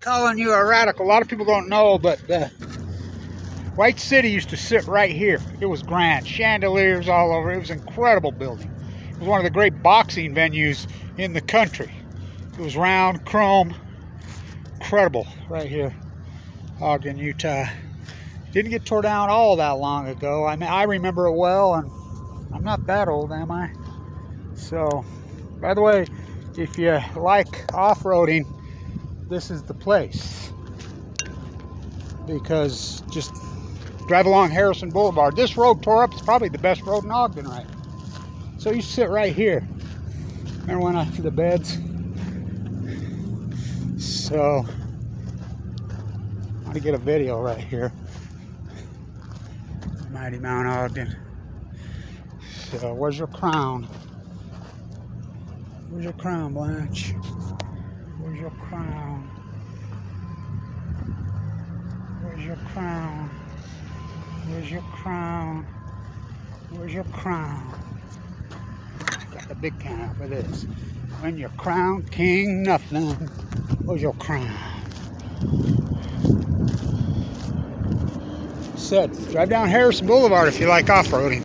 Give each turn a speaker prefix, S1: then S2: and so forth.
S1: calling you a radical. A lot of people don't know, but White City used to sit right here. It was grand, chandeliers all over. It was an incredible building. It was one of the great boxing venues in the country. It was round, chrome, incredible right here, Ogden, Utah. Didn't get tore down all that long ago. I mean, I remember it well, and I'm not that old, am I? So, by the way, if you like off-roading, this is the place because just drive along Harrison Boulevard. This road tore up. It's probably the best road in Ogden right So you sit right here. Remember when I the beds? So I want to get a video right here. Mighty Mount Ogden. So where's your crown? Where's your crown, Blanch? Where's your crown? Where's your crown? Where's your crown? Where's your crown? Got the big can for this. When your crown king nothing. Where's your crown? Said, drive down Harrison Boulevard if you like off-roading.